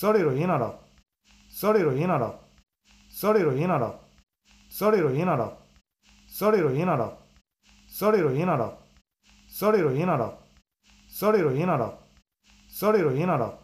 ソれろいなら、されろいなら、されろいなら、されろいなら、されろいなら、されろいなら、されろいなら、されろいなら、されろいなら、